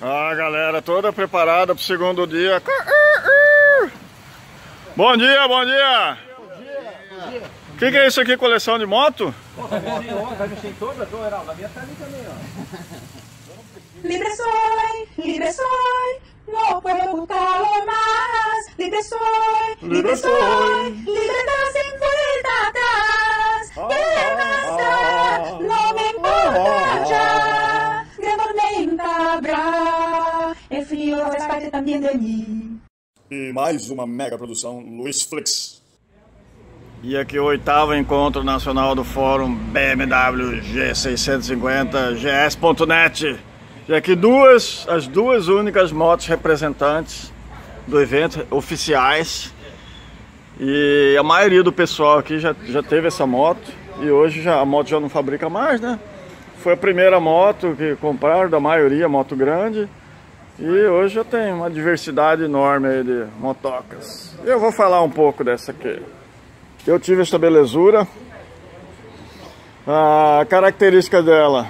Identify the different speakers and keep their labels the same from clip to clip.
Speaker 1: A galera toda preparada para o segundo dia. Bom dia, bom dia! O que, que, é isso aqui, coleção de moto?
Speaker 2: Libre soy, libre soy, no puedo buscarlo más. Libre soy, libre soy, libertad
Speaker 1: E mais uma mega produção Luiz Flix. E aqui o oitavo encontro nacional do fórum BMW G650 GS.net. E aqui duas, as duas únicas motos representantes do evento, oficiais. E a maioria do pessoal aqui já, já teve essa moto. E hoje já, a moto já não fabrica mais, né? Foi a primeira moto que compraram, da maioria, moto grande. E hoje já tem uma diversidade enorme aí de motocas. Eu vou falar um pouco dessa aqui. Eu tive esta belezura. A característica dela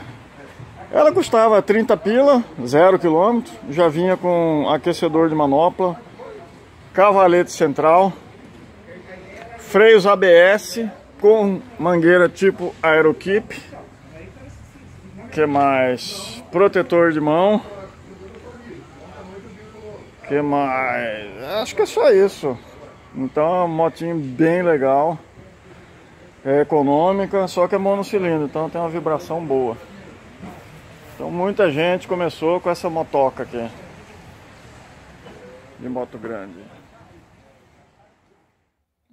Speaker 1: ela custava 30 pila, 0 km, já vinha com aquecedor de manopla, cavalete central, freios ABS com mangueira tipo Aerokeep, que mais? Protetor de mão, que mais? Acho que é só isso. Então, é uma motinha bem legal, é econômica, só que é monocilindro, então tem uma vibração boa. Então muita gente começou com essa motoca aqui. De moto grande.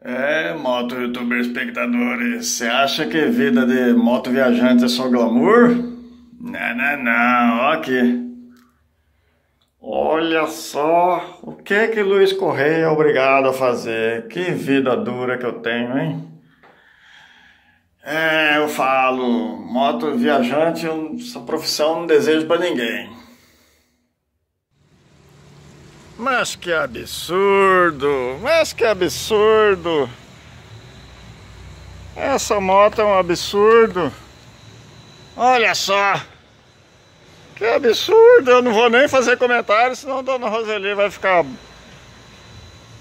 Speaker 1: É, moto youtuber espectadores, você acha que vida de moto viajante é só glamour? Não, não, não, ó aqui. Olha só o que que Luiz Correia é obrigado a fazer. Que vida dura que eu tenho, hein? É, eu falo, moto viajante, essa profissão não desejo para ninguém. Mas que absurdo, mas que absurdo. Essa moto é um absurdo. Olha só. Que absurdo, eu não vou nem fazer comentário, senão a dona Roseli vai ficar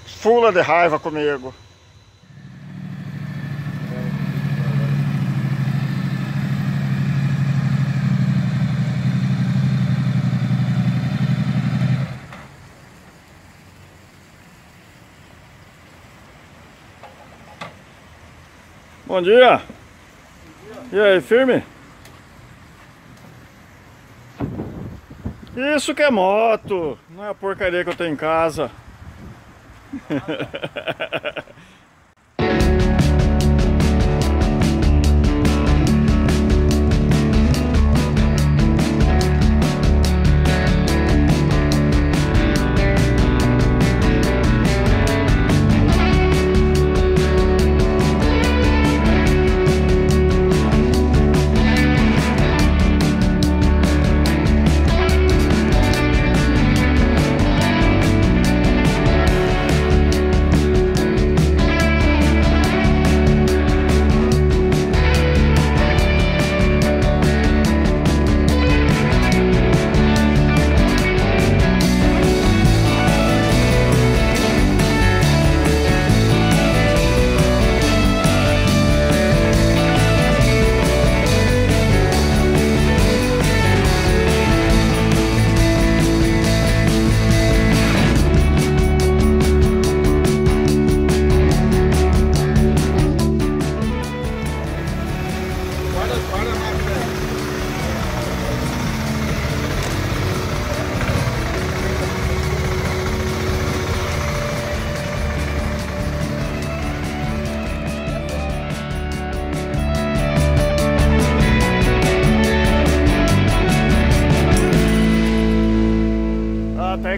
Speaker 1: fula de raiva comigo. Bom dia. Bom dia. E aí, firme? Isso que é moto, não é a porcaria que eu tenho em casa.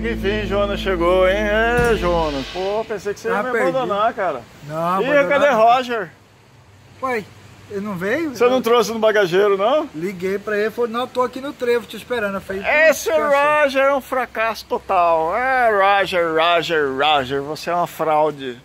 Speaker 1: que enfim, Jonas chegou, hein? É, Jonas. Pô, pensei que você ia ah, me perdi. abandonar, cara.
Speaker 3: Não,
Speaker 1: E cadê Roger?
Speaker 3: Ué, ele não veio?
Speaker 1: Você não trouxe no bagageiro, não?
Speaker 3: Liguei pra ele, falou, não, tô aqui no trevo te esperando. falei,
Speaker 1: Esse Roger é um fracasso total. É, Roger, Roger, Roger, você é uma fraude.